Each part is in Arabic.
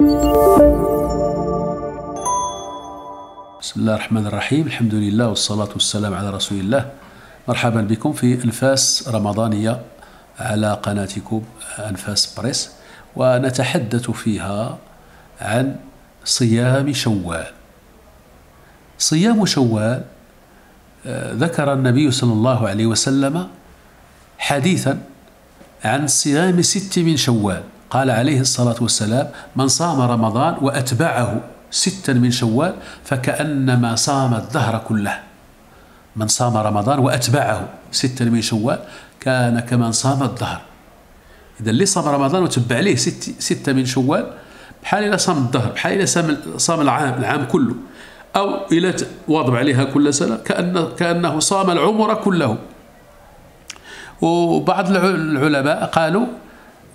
بسم الله الرحمن الرحيم الحمد لله والصلاة والسلام على رسول الله مرحبا بكم في أنفاس رمضانية على قناتكم أنفاس بريس ونتحدث فيها عن صيام شوال صيام شوال ذكر النبي صلى الله عليه وسلم حديثا عن صيام ست من شوال قال عليه الصلاة والسلام من صام رمضان وأتبعه ستا من شوال فكأنما صام الدهر كله. من صام رمضان وأتبعه ستا من شوال كان كمن صام الدهر. إذا اللي صام رمضان وتبع عليه ست ستة من شوال بحال إلى صام الدهر بحال إلى صام صام العام العام كله. أو إلى واظب عليها كل سنة كأن كأنه صام العمر كله. وبعض العلماء قالوا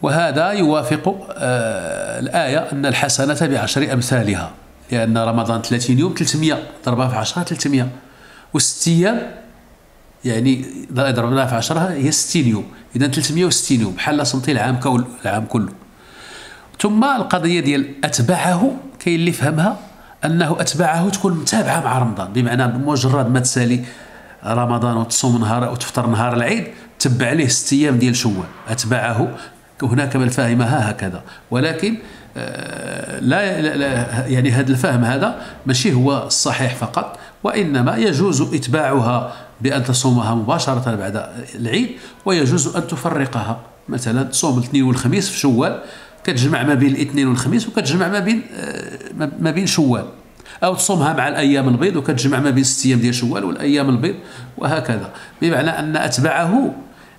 وهذا يوافق آه الآية أن الحسنة بعشر أمثالها لأن رمضان 30 يوم 300 ضربها في 10 300 وست أيام يعني ضربناها في 10 هي 60 يوم. إذا 360 يوم بحال صمتي العام كل العام كله. ثم القضية ديال أتبعه كاين اللي فهمها أنه أتبعه تكون متابعة مع رمضان. بمعنى بمجرد ما تسالي رمضان وتصوم نهار وتفطر نهار العيد تبع عليه ست أيام ديال شوال. أتبعه هناك من فهمها هكذا. ولكن آه، لا, يعني هذا الفهم هذا ماشي هو الصحيح فقط وإنما يجوز إتباعها بأن تصومها مباشرة بعد العيد ويجوز أن تفرقها. مثلا تصوم الاثنين والخميس في شوال كتجمع ما بين الاثنين والخميس وكتجمع ما بين آه، ما بين شوال. أو تصومها مع الأيام البيض وكتجمع ما بين ست أيام ديال شوال والأيام البيض وهكذا. بمعنى أن اتبعه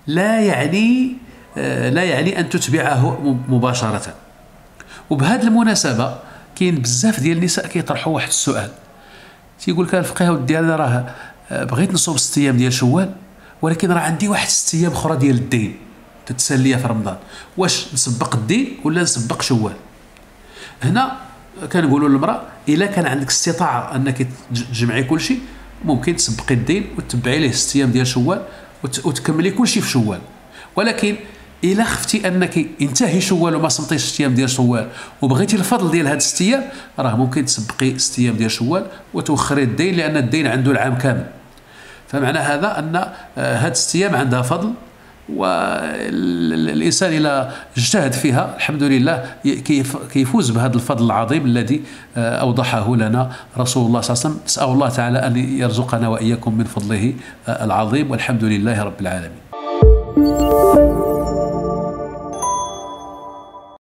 لا يعني لا يعني أن تتبعه مباشرة. وبهذه المناسبة كاين بزاف ديال النساء كيطرحوا واحد السؤال. تيقول لك الفقيه ديالنا راه آه، بغيت نصوم ست أيام ديال شوال ولكن راه عندي واحد ست أيام أخرى ديال الدين. تتسلي في رمضان. واش نسبق الدين ولا نسبق شوال؟ هنا كنقولوا للمرأة إلا كان عندك استطاعة أنك تجمعي كل شيء ممكن تسبقي الدين وتتبعي ليه ست أيام ديال شوال وتكملي كل شيء في شوال. ولكن الا خفتي أنك انتهي شوال وما صمتيش ست أيام ديال شوال. وبغيتي الفضل ديال هاد ست أيام راه ممكن تسبقي ست أيام ديال شوال وتوخري الدين لأن الدين عنده العام كامل. فمعنى هذا أن آه، هاد ست أيام عندها فضل والإنسان إذا اجتهد فيها الحمد لله كيفوز بهذا الفضل العظيم الذي آه، أوضحه لنا رسول الله صلى الله عليه وسلم. نسأل الله تعالى أن يرزقنا وإياكم من فضله آه، العظيم. والحمد لله رب العالمين.